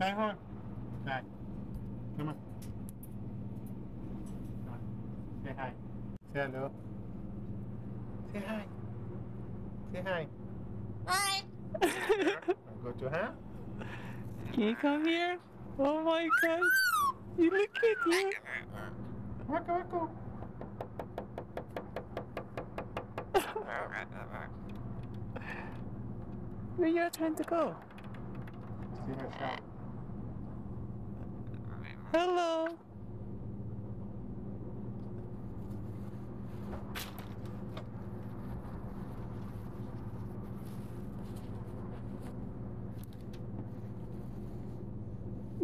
Hi, hi. Hi. Come on. Come on. Say hi. Say hello. Say hi. Say hi. Hi. Go to her. Can you come here? Oh my god. You look at you. Wacko, wacko. Where you trying to go? See herself. Hello.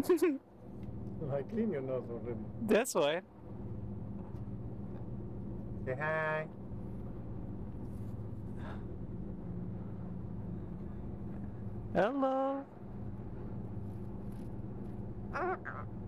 I clean your nose already. That's why. Say hi. Hello. Uh-uh.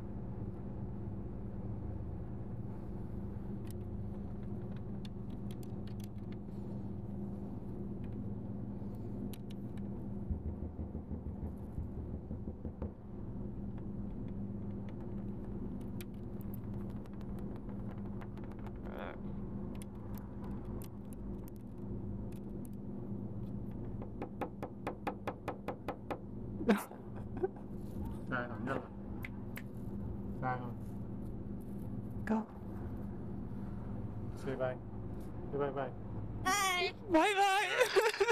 Sai thẳng nhất Sai không? Không Say bye. Say bye. Bye. Bye bye.